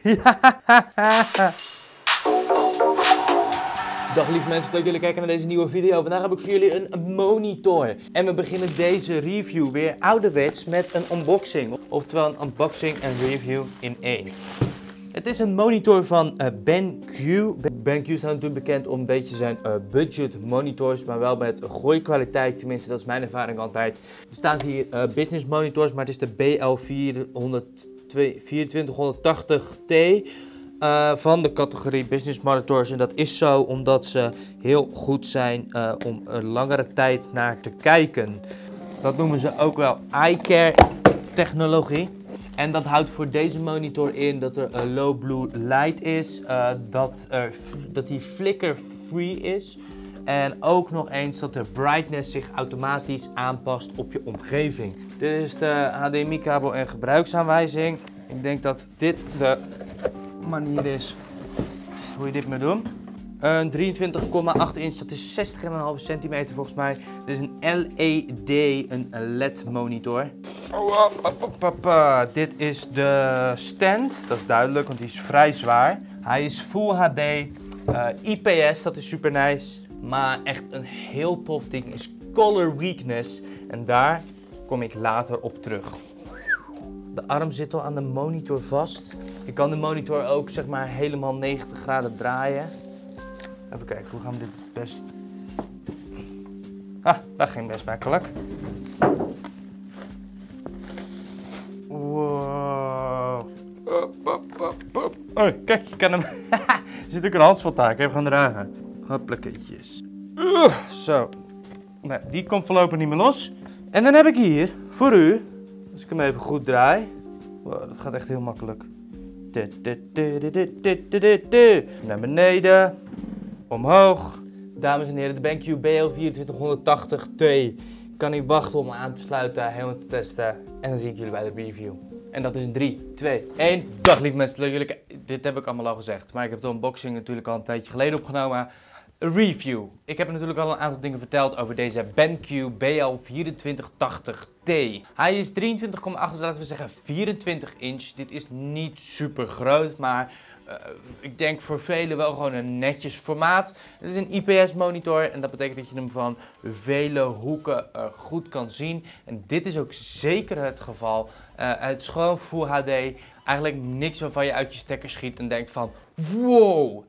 Dag lieve mensen, dat jullie kijken naar deze nieuwe video. Vandaag heb ik voor jullie een monitor. En we beginnen deze review weer ouderwets met een unboxing. Oftewel een unboxing en review in één. Het is een monitor van uh, BenQ. BenQ staat natuurlijk bekend om een beetje zijn uh, budget monitors, maar wel met goede kwaliteit. Tenminste, dat is mijn ervaring altijd. Er staan hier uh, business monitors, maar het is de BL2480T. Uh, van de categorie business monitors. En dat is zo omdat ze heel goed zijn uh, om een langere tijd naar te kijken. Dat noemen ze ook wel eye care technologie. En dat houdt voor deze monitor in dat er een low blue light is, uh, dat, dat die flicker free is. En ook nog eens dat de brightness zich automatisch aanpast op je omgeving. Dit is de HDMI kabel en gebruiksaanwijzing. Ik denk dat dit de manier is hoe je dit moet doen. Een 23,8 inch, dat is 60,5 centimeter volgens mij. Dit is een LED, een LED monitor. Dit is de stand, dat is duidelijk, want die is vrij zwaar. Hij is Full HD, uh, IPS, dat is super nice. Maar echt een heel tof ding is color weakness. En daar kom ik later op terug. De arm zit al aan de monitor vast. Je kan de monitor ook zeg maar helemaal 90 graden draaien. Even kijken, hoe gaan we dit best... Ah, dat ging best makkelijk. Wow. Oh, kijk, je kan hem... er zit ook een handsvoeltaak, even gaan dragen. Hoppakkeetjes. Uh, zo. Nou, die komt voorlopig niet meer los. En dan heb ik hier, voor u, als ik hem even goed draai. Wow, dat gaat echt heel makkelijk. Naar beneden. Omhoog. Dames en heren, de BenQ BL2480T. Ik kan niet wachten om aan te sluiten, helemaal te testen. En dan zie ik jullie bij de review. En dat is in 3, 2, 1. Dag lieve mensen, jullie... dit heb ik allemaal al gezegd. Maar ik heb de unboxing natuurlijk al een tijdje geleden opgenomen review. Ik heb natuurlijk al een aantal dingen verteld over deze BenQ BL2480T. Hij is 23,8, dus laten we zeggen 24 inch. Dit is niet super groot, maar uh, ik denk voor velen wel gewoon een netjes formaat. Het is een IPS monitor en dat betekent dat je hem van vele hoeken uh, goed kan zien. En dit is ook zeker het geval. Uh, het is gewoon Full HD. Eigenlijk niks waarvan je uit je stekker schiet en denkt van wow.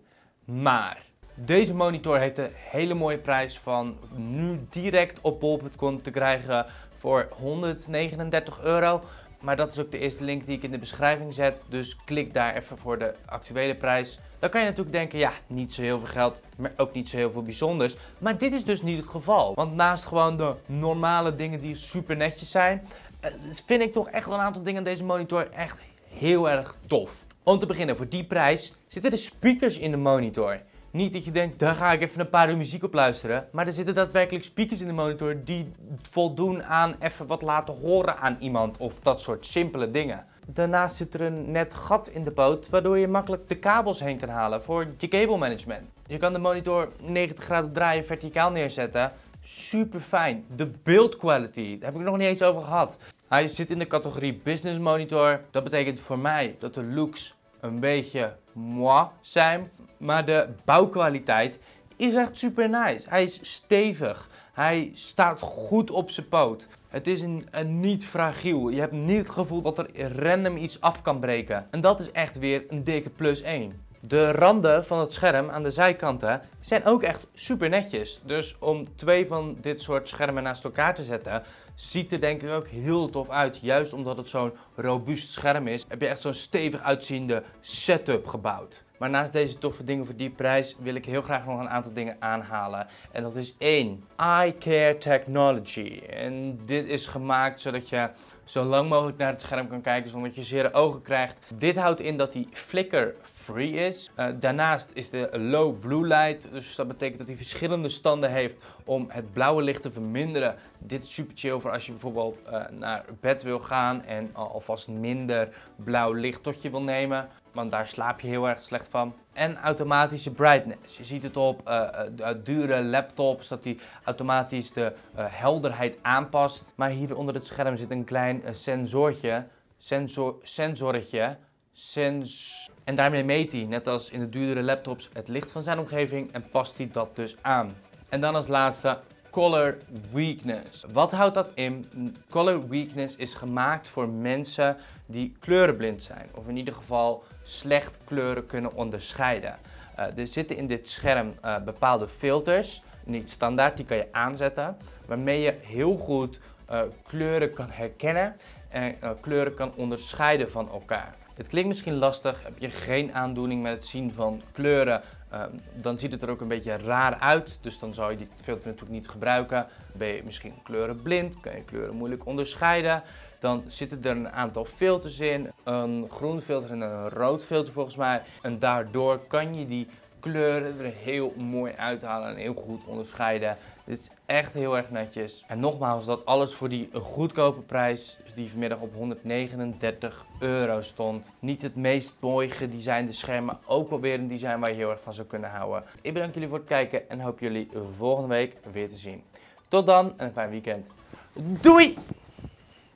Maar deze monitor heeft een hele mooie prijs van nu direct op bol.com te krijgen voor 139 euro. Maar dat is ook de eerste link die ik in de beschrijving zet. Dus klik daar even voor de actuele prijs. Dan kan je natuurlijk denken, ja, niet zo heel veel geld, maar ook niet zo heel veel bijzonders. Maar dit is dus niet het geval. Want naast gewoon de normale dingen die super netjes zijn, eh, vind ik toch echt wel een aantal dingen aan deze monitor echt heel erg tof. Om te beginnen, voor die prijs zitten er speakers in de monitor. Niet dat je denkt, daar ga ik even een paar uur muziek op luisteren. Maar er zitten daadwerkelijk speakers in de monitor die voldoen aan even wat laten horen aan iemand. Of dat soort simpele dingen. Daarnaast zit er een net gat in de poot, waardoor je makkelijk de kabels heen kan halen voor je cable management. Je kan de monitor 90 graden draaien verticaal neerzetten. Super fijn. De build quality, daar heb ik nog niet eens over gehad. Hij zit in de categorie business monitor. Dat betekent voor mij dat de looks een beetje moi zijn. Maar de bouwkwaliteit is echt super nice. Hij is stevig. Hij staat goed op zijn poot. Het is een, een, niet fragiel. Je hebt niet het gevoel dat er random iets af kan breken. En dat is echt weer een dikke plus 1. De randen van het scherm aan de zijkanten zijn ook echt super netjes. Dus om twee van dit soort schermen naast elkaar te zetten, ziet er denk ik ook heel tof uit. Juist omdat het zo'n robuust scherm is, heb je echt zo'n stevig uitziende setup gebouwd. Maar naast deze toffe dingen voor die prijs wil ik heel graag nog een aantal dingen aanhalen. En dat is één, Eye Care Technology. En dit is gemaakt zodat je zo lang mogelijk naar het scherm kan kijken zonder dat je zere ogen krijgt. Dit houdt in dat die flicker free is. Uh, daarnaast is de low blue light, dus dat betekent dat hij verschillende standen heeft om het blauwe licht te verminderen. Dit is super chill voor als je bijvoorbeeld uh, naar bed wil gaan en alvast minder blauw licht tot je wil nemen. Want daar slaap je heel erg slecht van. En automatische brightness. Je ziet het op uh, dure laptops dat die automatisch de helderheid aanpast. Maar hier onder het scherm zit een klein sensortje, sensor, sensoretje sens. En daarmee meet hij, net als in de duurdere laptops, het licht van zijn omgeving en past hij dat dus aan. En dan als laatste color weakness. Wat houdt dat in? Color weakness is gemaakt voor mensen die kleurenblind zijn. Of in ieder geval slecht kleuren kunnen onderscheiden. Uh, er zitten in dit scherm uh, bepaalde filters, niet standaard, die kan je aanzetten. Waarmee je heel goed uh, kleuren kan herkennen en kleuren kan onderscheiden van elkaar. Het klinkt misschien lastig, heb je geen aandoening met het zien van kleuren, um, dan ziet het er ook een beetje raar uit. Dus dan zou je die filter natuurlijk niet gebruiken. Ben je misschien kleurenblind, kan je kleuren moeilijk onderscheiden. Dan zitten er een aantal filters in, een groen filter en een rood filter volgens mij. En daardoor kan je die kleuren er heel mooi uithalen en heel goed onderscheiden. Dit is echt heel erg netjes. En nogmaals, dat alles voor die goedkope prijs die vanmiddag op 139 euro stond. Niet het meest mooi gedesignde scherm, maar ook wel weer een design waar je heel erg van zou kunnen houden. Ik bedank jullie voor het kijken en hoop jullie volgende week weer te zien. Tot dan en een fijn weekend. Doei!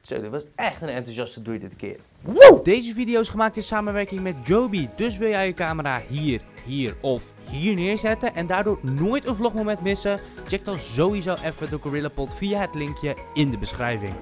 Zo, dit was echt een enthousiaste doei dit keer. Woe! Deze video is gemaakt in samenwerking met Joby. Dus wil jij je camera hier, hier of hier neerzetten en daardoor nooit een vlogmoment missen? Check dan sowieso even de GorillaPod via het linkje in de beschrijving.